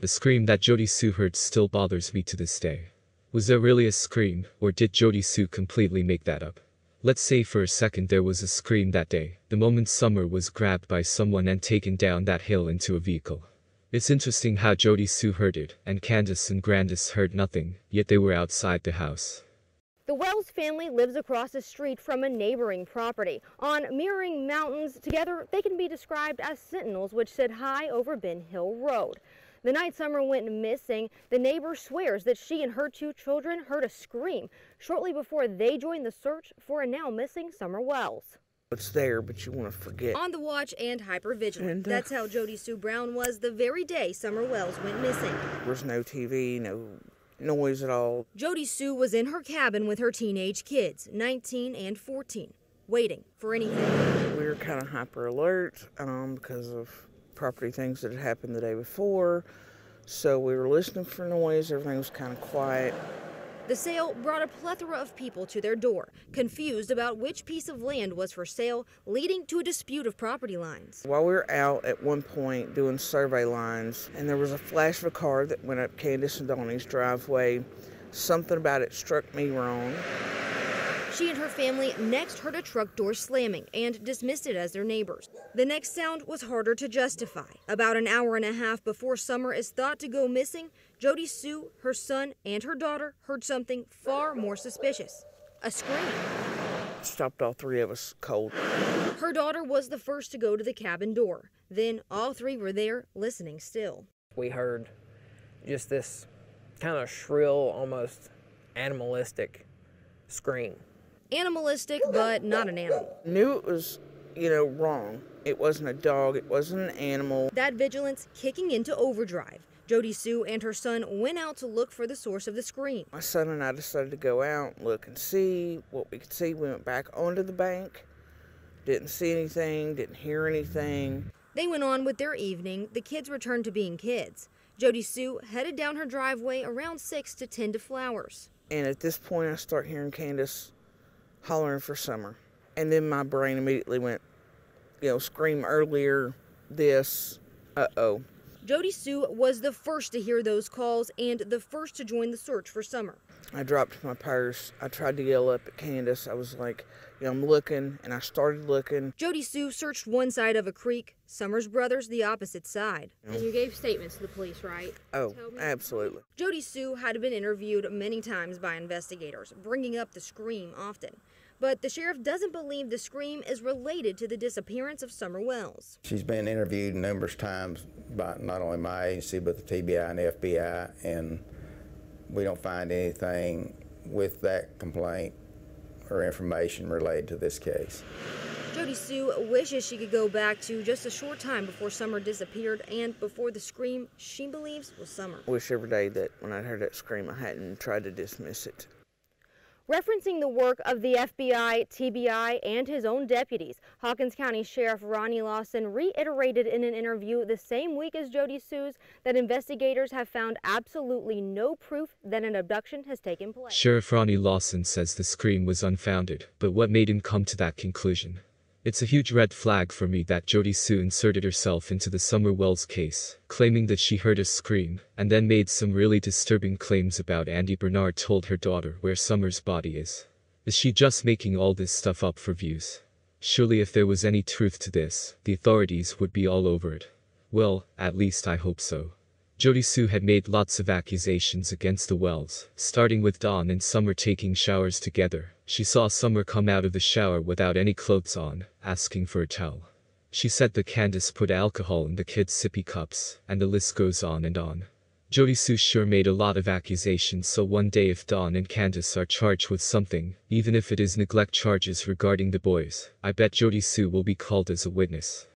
The scream that Jody Sue heard still bothers me to this day. Was there really a scream, or did Jody Sue completely make that up? Let's say for a second there was a scream that day, the moment Summer was grabbed by someone and taken down that hill into a vehicle. It's interesting how Jody Sue heard it, and Candus and Grandis heard nothing, yet they were outside the house. The Wells family lives across the street from a neighboring property. On mirroring mountains, together they can be described as sentinels which sit high over Ben Hill Road. The night Summer went missing, the neighbor swears that she and her two children heard a scream shortly before they joined the search for a now missing Summer Wells. It's there, but you want to forget. On the watch and hypervigilant. And, uh, That's how Jody Sue Brown was the very day Summer Wells went missing. There was no TV, no noise at all. Jody Sue was in her cabin with her teenage kids, 19 and 14, waiting for anything. We were kind of hyper alert um, because of property things that had happened the day before. So we were listening for noise. Everything was kind of quiet. The sale brought a plethora of people to their door, confused about which piece of land was for sale, leading to a dispute of property lines. While we were out at one point doing survey lines, and there was a flash of a car that went up Candus and Donnie's driveway. Something about it struck me wrong. She and her family next heard a truck door slamming and dismissed it as their neighbors. The next sound was harder to justify. About an hour and a half before Summer is thought to go missing, Jody Sue, her son, and her daughter heard something far more suspicious a scream. Stopped all three of us cold. Her daughter was the first to go to the cabin door. Then all three were there, listening still. we heard just this kind of shrill, almost animalistic scream. Animalistic, but not an animal. Knew it was, you know, wrong. It wasn't a dog. It wasn't an animal. That vigilance kicking into overdrive. Jody Sue and her son went out to look for the source of the scream. My son and I decided to go out and look and see what we could see. We went back onto the bank. Didn't see anything. Didn't hear anything. They went on with their evening. The kids returned to being kids. Jody Sue headed down her driveway around 6 to tend to flowers. And at this point, I start hearing Candus hollering for summer. And then my brain immediately went, you know, scream earlier, this, uh oh. Jody Sue was the first to hear those calls and the first to join the search for Summer. I dropped my purse. I tried to yell up at Candus. I was like, you know, I'm looking, and I started looking. Jody Sue searched one side of a creek, Summer's brothers the opposite side. And you gave statements to the police, right? Oh, absolutely. Jody Sue had been interviewed many times by investigators, bringing up the scream often. But the sheriff doesn't believe the scream is related to the disappearance of Summer Wells. She's been interviewed numerous times by not only my agency but the TBI and FBI, and we don't find anything with that complaint or information related to this case. Jody Sue wishes she could go back to just a short time before Summer disappeared and before the scream she believes was Summer. I wish every day that when I heard that scream, I hadn't tried to dismiss it. Referencing the work of the FBI, TBI, and his own deputies, Hawkins County Sheriff Ronnie Lawson reiterated in an interview the same week as Jody Sue's that investigators have found absolutely no proof that an abduction has taken place. Sheriff Ronnie Lawson says the scream was unfounded, but what made him come to that conclusion? It's a huge red flag for me that Jody Sue inserted herself into the Summer Wells case, claiming that she heard a scream, and then made some really disturbing claims about Andy Bernard told her daughter where Summer's body is. Is she just making all this stuff up for views? Surely if there was any truth to this, the authorities would be all over it. Well, at least I hope so. Jody Sue had made lots of accusations against the Wells, starting with Don and Summer taking showers together. She saw Summer come out of the shower without any clothes on, asking for a towel. She said that Candus put alcohol in the kids' sippy cups, and the list goes on and on. Jody Sue sure made a lot of accusations so one day if Don and Candus are charged with something, even if it is neglect charges regarding the boys, I bet Jody Sue will be called as a witness.